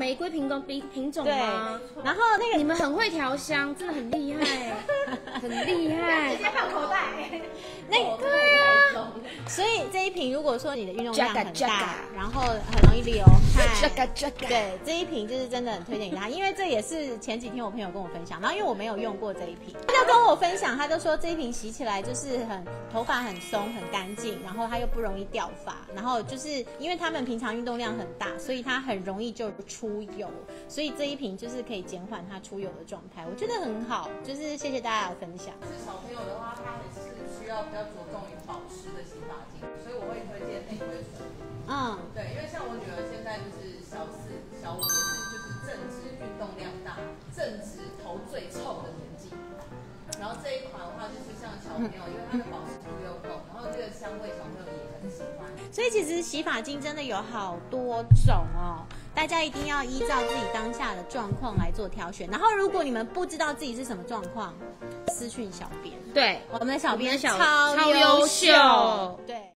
玫瑰品种品品种对吗？，然后那个你们很会调香，真的很厉害，很厉害。直接放口袋。那个所以这一瓶如果说你的运动量很大然后很容易流汗 对这一瓶就是真的很推荐给他，因为这也是前几天我朋友跟我分享，然后因为我没有用过这一瓶，他就跟我分享，他就说这一瓶洗起来就是很头发很松很干净，然后它又不容易掉发，然后就是因为他们平常运动量很大，所以它很容易就出油，所以这一瓶就是可以减缓它出油的状态，我觉得很好，就是谢谢大家的分享。是小朋友的话，他还是需要比较着重于保湿的洗发精，所以我会推荐玫瑰纯。嗯，对，因为像我女儿现在就是小四、小五，也是就是正值运动量大、正值头最臭的年纪。然后这一款的话，就是像小朋友，因为它的保湿度又够，然后这个香味小朋友也很喜欢。所以其实洗发精真的有好多种哦，大家一定要依照自己当下的状况来做挑选。然后如果你们不知道自己是什么状况，私讯小编，对，我们的小编超优秀对。